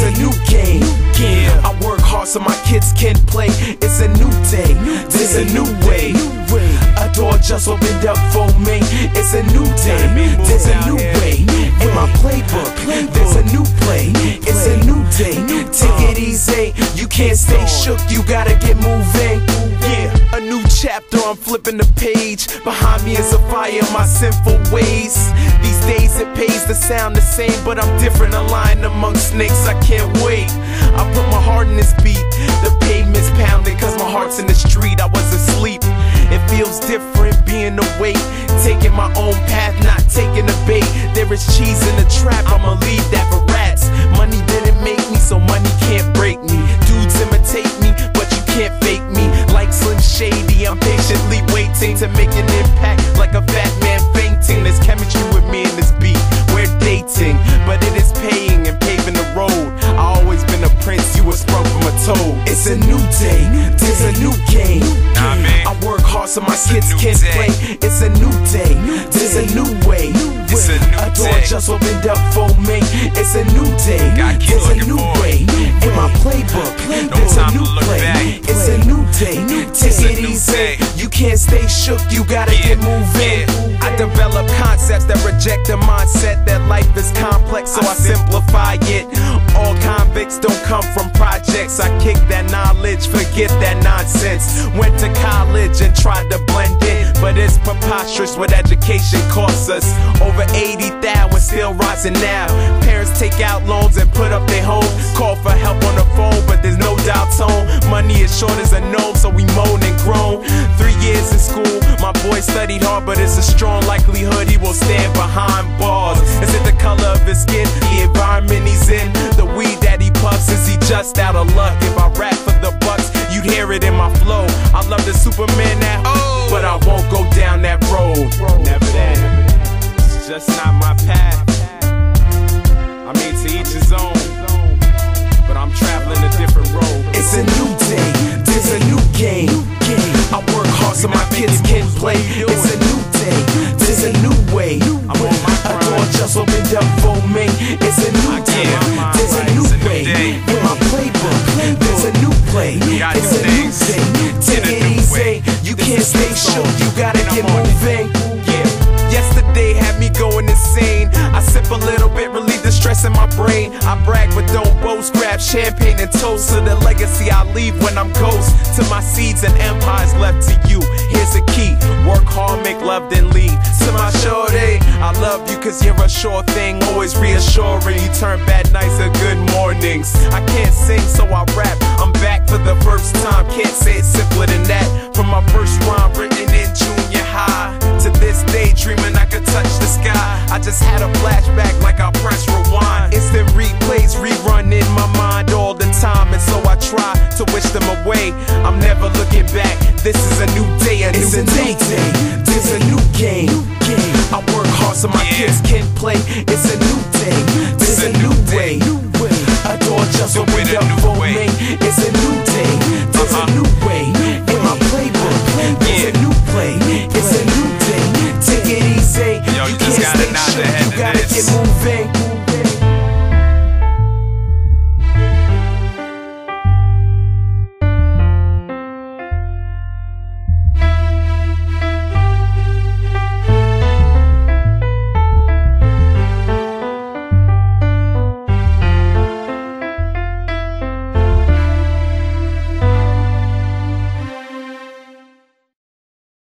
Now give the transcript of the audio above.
It's a new game. I work hard so my kids can play. It's a new day. There's a new way. A door just opened up for me. It's a new day. There's a new way. In my playbook, there's a new play. It's a new day. Take it easy. You can't stay shook. You gotta get moving. Yeah, a new chapter. I'm flipping the page. Behind me is a fire. My sinful ways. These days it pays to sound the same, but I'm different. I feels different being awake. Taking my own path, not taking the bait. There is cheese in the trap, I'ma leave that for rats. Money didn't make me, so money can't break me. Dudes imitate me, but you can't fake me. Like Slim Shady, I'm patiently waiting to make an impact. Like a fat man fainting. There's chemistry with me in this beat. We're dating, but it is paying and paving the road. I always been a prince, you was sprung from a toad. It's a new day, there's a new game. So my kids can play. It's a new day, there's a new way. It's a new A door day. just opened up for me. It's a new day, keep a new way. In my playbook, there's a new look play. back. It's a new day, take it easy. You can't stay shook, you gotta get moving. I develop concepts that reject the mindset that life is complex, so I simplify it. All convicts don't come from projects. I kick that knowledge, forget that nonsense. Went to college and tried to blend in, but it's preposterous what education costs us. Over 80,000 still rising now. Parents take out loans and put up their home. Call for help on the phone, but there's no dial tone. Money is short as a gnome, so we can play. It's a new day, there's a new way. I'm on my A grind. door just opened up for me. It's a new day, there's a new it's a new way. In my playbook, there's a new play. It's a new day, take it easy. You can't stay shook, you gotta get moving. Yeah. Yesterday had me going insane. I sip a little bit, relieve the stress in my brain. I brag but don't boast. Grab champagne and toast to the legacy I leave when I'm ghost. To my seeds and empires left to you. Here's a key work hard, make love, then leave. To my shorty, I love you cause you're a sure thing, always reassuring. You turn bad nights to good mornings. I can't sing, so I rap. I'm back for the first time, can't say it simpler than that. From my first rhyme written in junior high to this day, dreaming I could touch the sky. I just had a flashback like I pressed rewind. Constant replays rerun in my mind all the time, and so I try to wish them away. I'm never looking back. This is a new day, a it's new a day, day. This a new game. new game. I work hard so my yeah. kids can play. It's